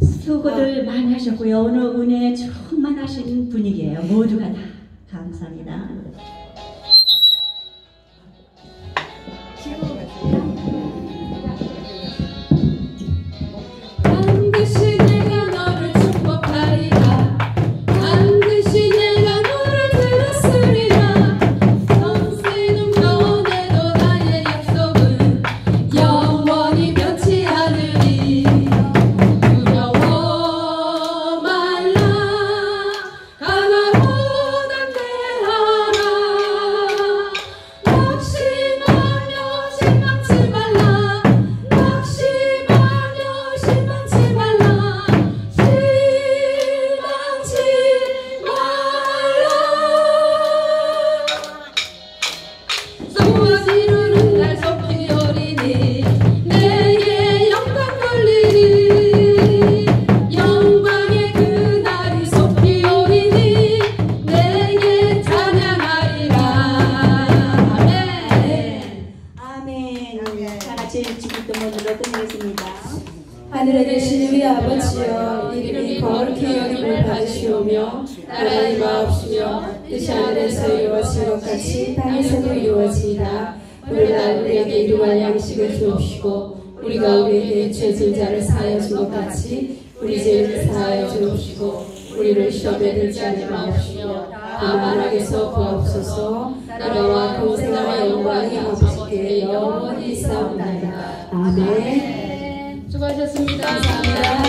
수고들 많이 하셨고요. 오늘 은혜 충만하신 분위기예요. 모두가 다 감사합니다. 아멘. 다 같이 주기도 모두로 끝내겠습니다. 하늘에 계신 우리 아버지여 이름이 거룩히 여김을 받으시오며 나라의 마옵시며 뜻이 하늘에서 이루어진 것 같이 땅에서도 이루어지이다 오늘날 우리에게 일용할 양식을 주옵시고 우리가 우리에게 죄진 자를 사하여 준 것 같이 우리 죄를 사하여 주옵시고 우리를 시험에 들지 않게 마옵시며 다만 악에서 구하옵소서 나라와 아멘 수고하셨습니다. 감사합니다. 할렐루야 감사합니다.